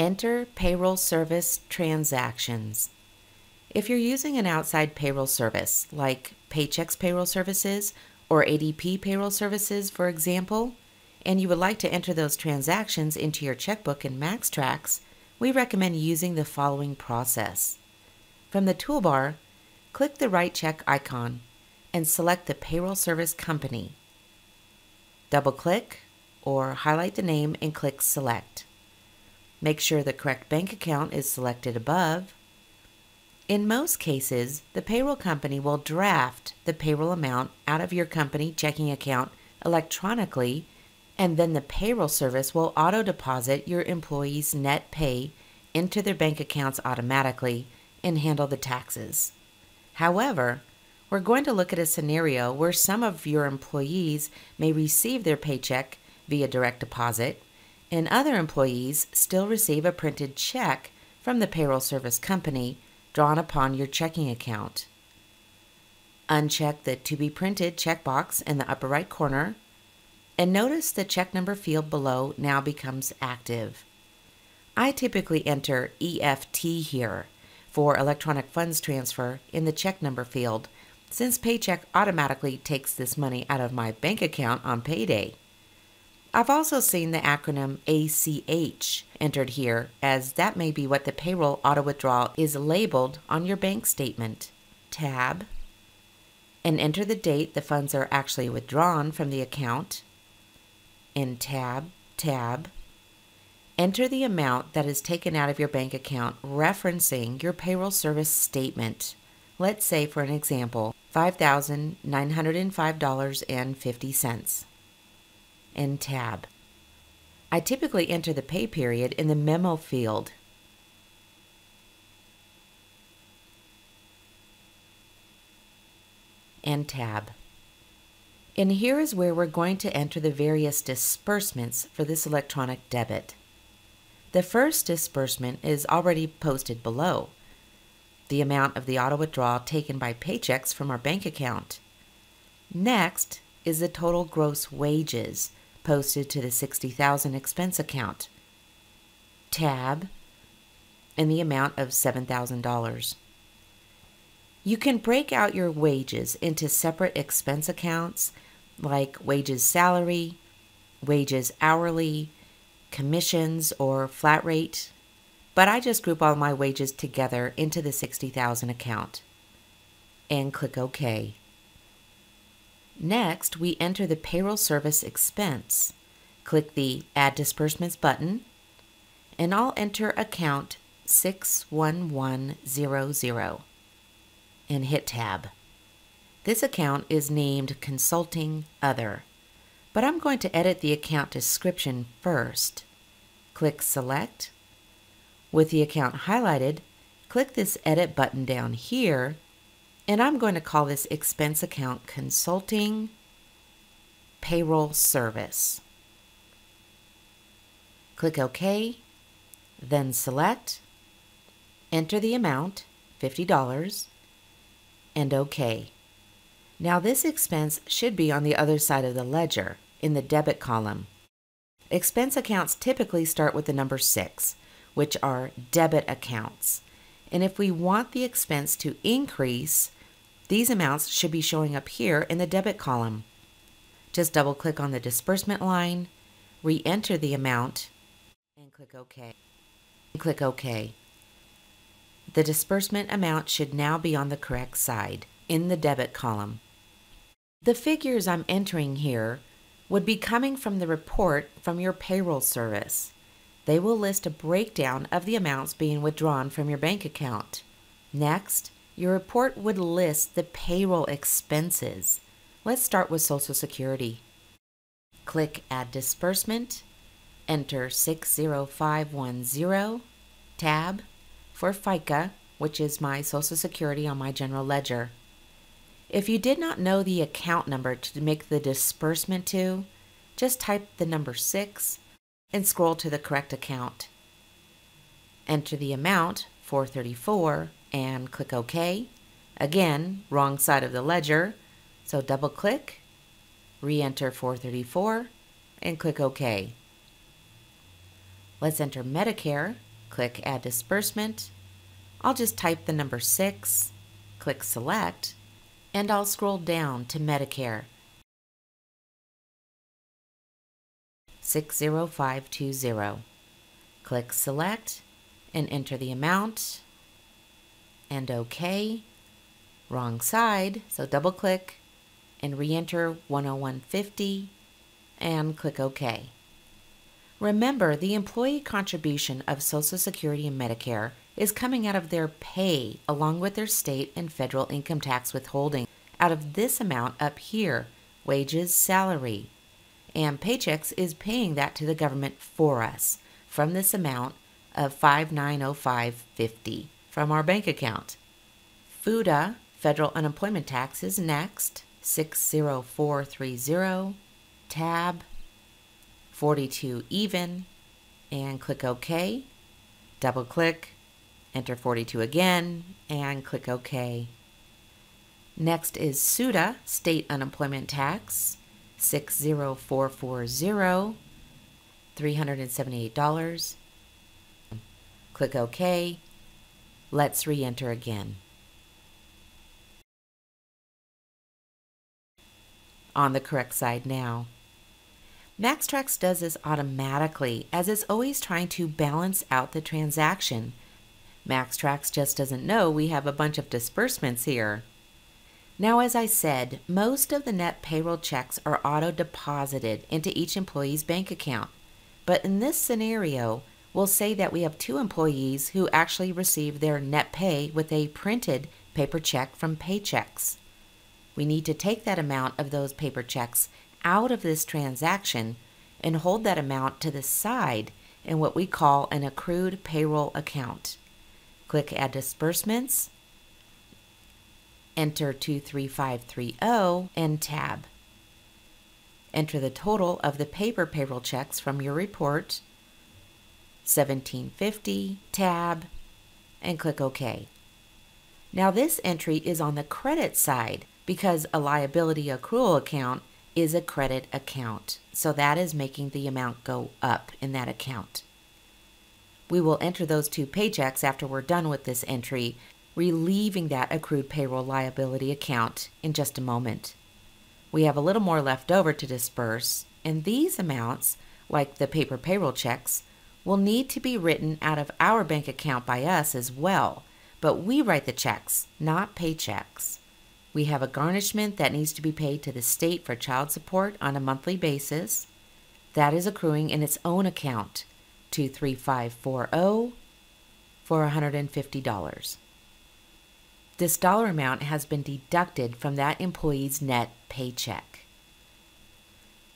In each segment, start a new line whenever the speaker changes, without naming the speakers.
Enter payroll service transactions. If you're using an outside payroll service, like Paychex Payroll Services or ADP Payroll Services, for example, and you would like to enter those transactions into your checkbook in MaxxTraxx, we recommend using the following process. From the toolbar, click the Write Check icon and select the payroll service company. Double click or highlight the name and click Select. Make sure the correct bank account is selected above. In most cases, the payroll company will draft the payroll amount out of your company checking account electronically, and then the payroll service will auto deposit your employees' net pay into their bank accounts automatically and handle the taxes. However, we're going to look at a scenario where some of your employees may receive their paycheck via direct deposit, and other employees still receive a printed check from the payroll service company drawn upon your checking account. Uncheck the To Be Printed checkbox in the upper right corner, and notice the check number field below now becomes active. I typically enter EFT here for electronic funds transfer in the check number field since Paychex automatically takes this money out of my bank account on payday. I've also seen the acronym ACH entered here, as that may be what the payroll auto withdrawal is labeled on your bank statement. Tab, and enter the date the funds are actually withdrawn from the account. In Tab, Tab, enter the amount that is taken out of your bank account referencing your payroll service statement. Let's say, for an example, $5,905.50 and tab. I typically enter the pay period in the memo field. and tab. And here is where we're going to enter the various disbursements for this electronic debit. The first disbursement is already posted below the amount of the auto withdrawal taken by Paychex from our bank account. Next is the total gross wages posted to the 60,000 expense account. Tab and the amount of $7,000. You can break out your wages into separate expense accounts like wages salary, wages hourly, commissions, or flat rate but I just group all my wages together into the 60,000 account and click OK. Next, we enter the payroll service expense. Click the Add Disbursements button, and I'll enter account 61100 and hit Tab. This account is named Consulting Other, but I'm going to edit the account description first. Click Select with the account highlighted, click this Edit button down here, and I'm going to call this Expense Account Consulting Payroll Service. Click OK, then select, enter the amount, $50, and OK. Now this expense should be on the other side of the ledger, in the debit column. Expense accounts typically start with the number 6, which are debit accounts. And if we want the expense to increase, these amounts should be showing up here in the debit column. Just double click on the disbursement line, re enter the amount, and click OK. And click OK. The disbursement amount should now be on the correct side in the debit column. The figures I'm entering here would be coming from the report from your payroll service they will list a breakdown of the amounts being withdrawn from your bank account. Next, your report would list the payroll expenses. Let's start with Social Security. Click Add Disbursement, enter 60510, tab for FICA, which is my Social Security on my general ledger. If you did not know the account number to make the disbursement to, just type the number 6 and scroll to the correct account. Enter the amount, 434, and click OK. Again, wrong side of the ledger, so double click, re-enter 434, and click OK. Let's enter Medicare Click Add Disbursement. I'll just type the number 6, click Select, and I'll scroll down to Medicare. 60520. Click Select and enter the amount and OK. Wrong side, so double click and re-enter 10150 and click OK. Remember, the employee contribution of Social Security and Medicare is coming out of their pay along with their state and federal income tax withholding out of this amount up here, wages, salary. And Paychex is paying that to the government for us from this amount of 5905.50 from our bank account. FUTA, federal unemployment tax, is next, 60430, tab 42 even, and click OK. Double click, enter 42 again, and click OK. Next is SUTA, State Unemployment Tax, 60440, $378. Click OK. Let's re-enter again. On the correct side now. MaxxTraxx does this automatically as it's always trying to balance out the transaction. MaxxTraxx just doesn't know we have a bunch of disbursements here. Now, as I said, most of the net payroll checks are auto deposited into each employee's bank account. But in this scenario, we'll say that we have two employees who actually receive their net pay with a printed paper check from Paychex. We need to take that amount of those paper checks out of this transaction and hold that amount to the side in what we call an accrued payroll account. Click Add Disbursements, enter 23530 and tab. Enter the total of the paper payroll checks from your report, 1750, tab, and click OK. Now this entry is on the credit side because a liability accrual account is a credit account. So that is making the amount go up in that account. We will enter those two paychecks after we're done with this entry, relieving that accrued payroll liability account in just a moment. We have a little more left over to disperse, and these amounts, like the paper payroll checks, will need to be written out of our bank account by us as well, but we write the checks, not Paychex. We have a garnishment that needs to be paid to the state for child support on a monthly basis. That is accruing in its own account, 23540 for $150. This dollar amount has been deducted from that employee's net paycheck.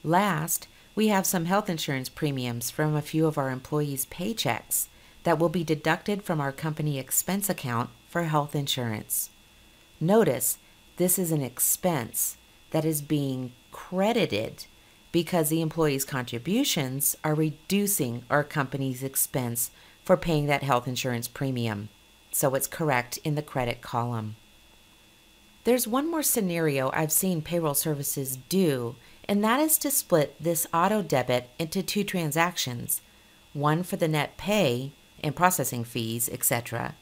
Last, we have some health insurance premiums from a few of our employees' paychecks that will be deducted from our company expense account for health insurance. Notice this is an expense that is being credited because the employee's contributions are reducing our company's expense for paying that health insurance premium. So it's correct in the credit column. There's one more scenario I've seen payroll services do, and that is to split this auto debit into two transactions one for the net pay and processing fees, etc.,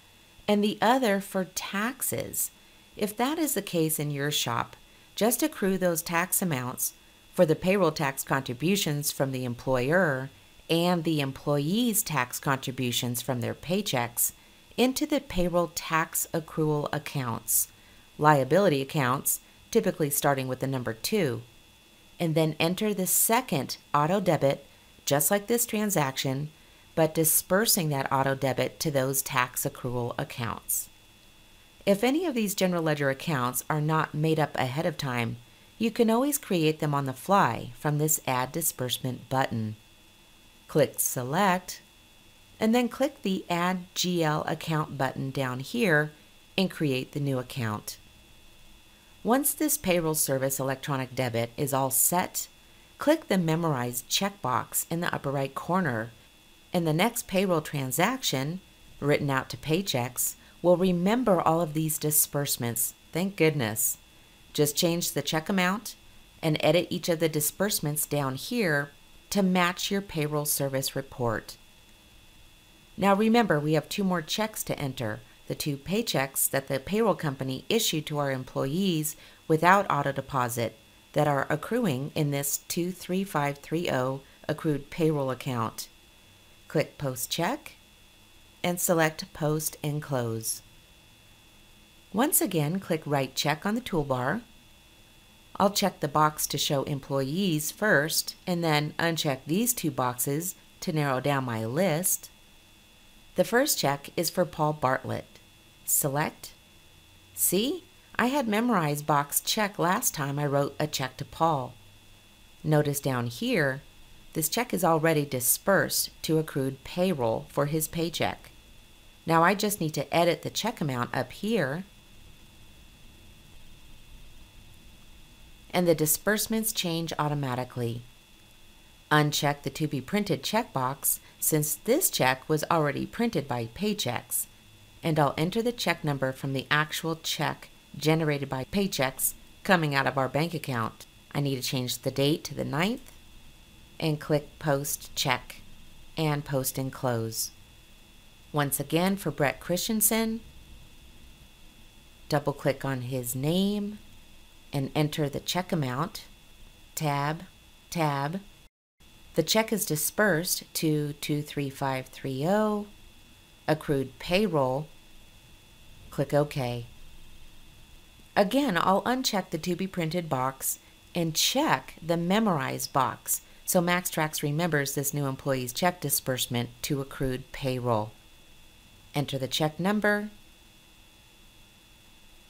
and the other for taxes if that is the case in your shop, just accrue those tax amounts for the payroll tax contributions from the employer and the employee's tax contributions from their paychecks into the payroll tax accrual accounts, liability accounts, typically starting with the number 2, and then enter the second auto debit, just like this transaction, but dispersing that auto debit to those tax accrual accounts. If any of these general ledger accounts are not made up ahead of time, you can always create them on the fly from this Add Disbursement button. Click Select, and then click the Add GL Account button down here and create the new account. Once this payroll service electronic debit is all set, click the Memorize checkbox in the upper right corner, and the next payroll transaction, written out to Paychex, will remember all of these disbursements. Thank goodness. Just change the check amount and edit each of the disbursements down here to match your payroll service report. Now remember, we have two more checks to enter the two paychecks that the payroll company issued to our employees without auto deposit that are accruing in this 23530 accrued payroll account. Click Post Check and select Post and Close. Once again, click Write Check on the toolbar. I'll check the box to show employees first and then uncheck these two boxes to narrow down my list. The first check is for Paul Bartlett. Select. See, I had memorized box check last time I wrote a check to Paul. Notice down here, this check is already dispersed to accrued payroll for his paycheck. Now I just need to edit the check amount up here. And the disbursements change automatically. Uncheck the to be printed checkbox since this check was already printed by Paychex. And I'll enter the check number from the actual check generated by Paychex coming out of our bank account. I need to change the date to the 9th and click Post Check and Post and Close. Once again for Brett Christensen, double click on his name and enter the check amount, tab, tab. The check is dispersed to 23530, accrued payroll, click OK. Again, I'll uncheck the to be printed box and check the Memorize box so MaxxTraxx remembers this new employee's check disbursement to accrued payroll. Enter the check number,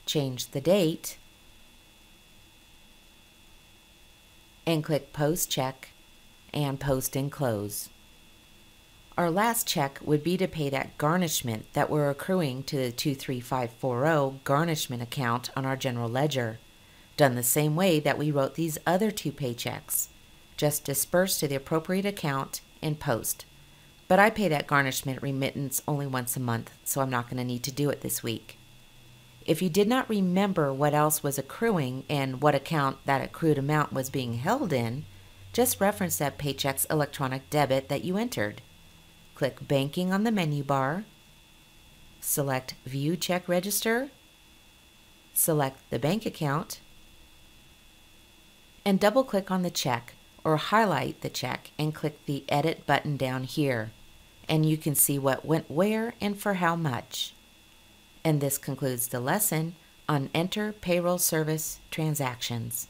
change the date, and click Post Check and Post and Close. Our last check would be to pay that garnishment that we're accruing to the 23540 garnishment account on our general ledger, done the same way that we wrote these other two paychecks. Just disperse to the appropriate account and post. But I pay that garnishment remittance only once a month, so I'm not going to need to do it this week. If you did not remember what else was accruing and what account that accrued amount was being held in, just reference that Paychex electronic debit that you entered. Click Banking on the menu bar, select View Check Register, select the bank account, and double click on the check or highlight the check and click the Edit button down here and you can see what went where and for how much. And this concludes the lesson on Enter Payroll Service Transactions.